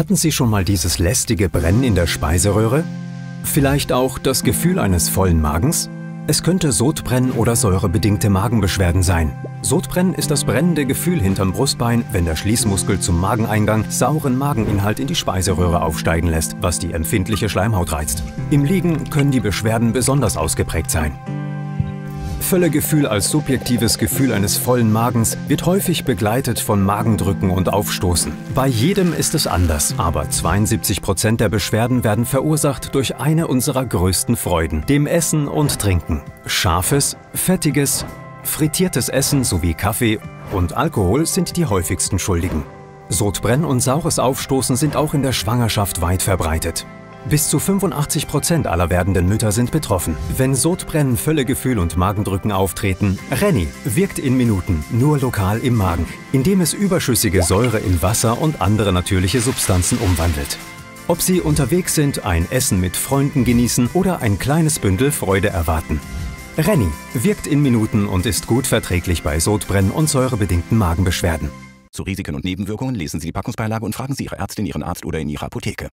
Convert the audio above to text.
Hatten Sie schon mal dieses lästige Brennen in der Speiseröhre? Vielleicht auch das Gefühl eines vollen Magens? Es könnte Sodbrennen oder säurebedingte Magenbeschwerden sein. Sodbrennen ist das brennende Gefühl hinterm Brustbein, wenn der Schließmuskel zum Mageneingang sauren Mageninhalt in die Speiseröhre aufsteigen lässt, was die empfindliche Schleimhaut reizt. Im Liegen können die Beschwerden besonders ausgeprägt sein. Völlegefühl als subjektives Gefühl eines vollen Magens wird häufig begleitet von Magendrücken und Aufstoßen. Bei jedem ist es anders, aber 72 Prozent der Beschwerden werden verursacht durch eine unserer größten Freuden, dem Essen und Trinken. Scharfes, fettiges, frittiertes Essen sowie Kaffee und Alkohol sind die häufigsten Schuldigen. Sodbrennen und saures Aufstoßen sind auch in der Schwangerschaft weit verbreitet. Bis zu 85 Prozent aller werdenden Mütter sind betroffen. Wenn Sodbrennen, Völlegefühl und Magendrücken auftreten, Renny wirkt in Minuten nur lokal im Magen, indem es überschüssige Säure in Wasser und andere natürliche Substanzen umwandelt. Ob Sie unterwegs sind, ein Essen mit Freunden genießen oder ein kleines Bündel Freude erwarten. Renny wirkt in Minuten und ist gut verträglich bei Sodbrennen und säurebedingten Magenbeschwerden. Zu Risiken und Nebenwirkungen lesen Sie die Packungsbeilage und fragen Sie Ihre Ärztin, Ihren Arzt oder in Ihrer Apotheke.